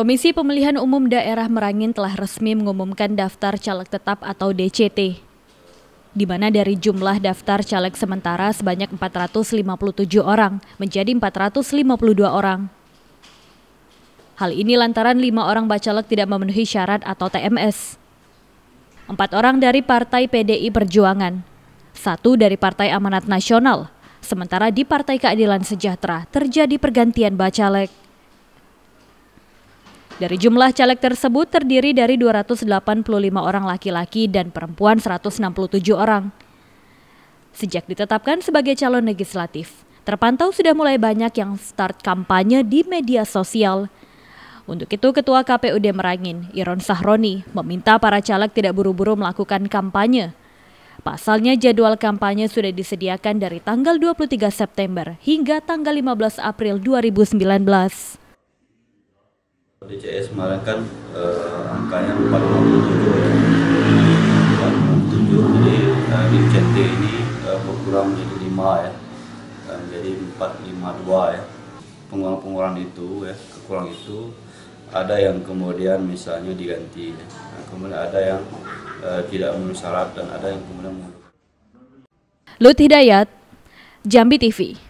Komisi Pemilihan Umum Daerah Merangin telah resmi mengumumkan daftar caleg tetap atau DCT, di mana dari jumlah daftar caleg sementara sebanyak 457 orang menjadi 452 orang. Hal ini lantaran lima orang bacalek tidak memenuhi syarat atau TMS. Empat orang dari Partai PDI Perjuangan, satu dari Partai Amanat Nasional, sementara di Partai Keadilan Sejahtera terjadi pergantian bacalek. Dari jumlah caleg tersebut terdiri dari 285 orang laki-laki dan perempuan 167 orang. Sejak ditetapkan sebagai calon legislatif, terpantau sudah mulai banyak yang start kampanye di media sosial. Untuk itu, Ketua KPUD Merangin, Iron Sahroni, meminta para caleg tidak buru-buru melakukan kampanye. Pasalnya jadwal kampanye sudah disediakan dari tanggal 23 September hingga tanggal 15 April 2019. DCS kemarin kan eh, angkanya 457 ya. 457 jadi eh, di CT ini eh, berkurang menjadi 5 ya. Dan menjadi 452 ya. Pengurangan-pengurangan itu ya, kekurang itu ada yang kemudian misalnya diganti ya. Nah, kemudian ada yang eh, tidak memenuhi syarat dan ada yang kemudian Lut Hidayat, Jambi TV.